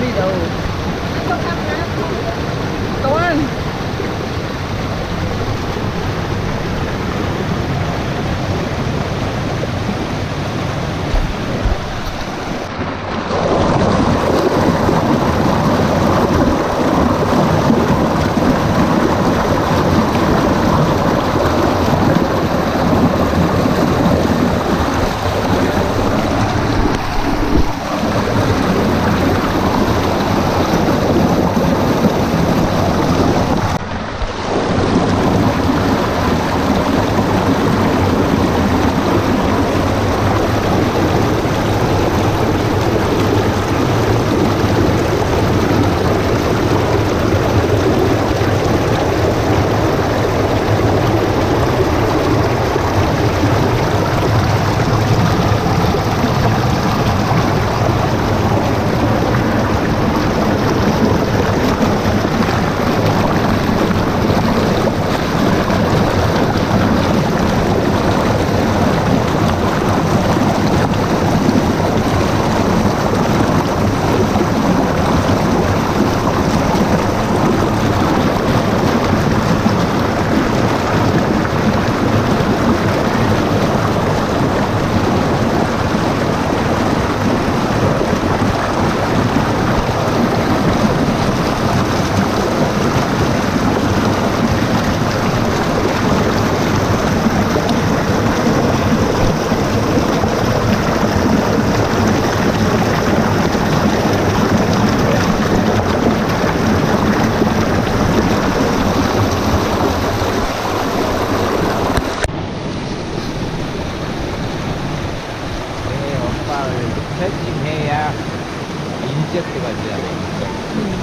Bobby, though. 채팅해야 인젝트가 돼.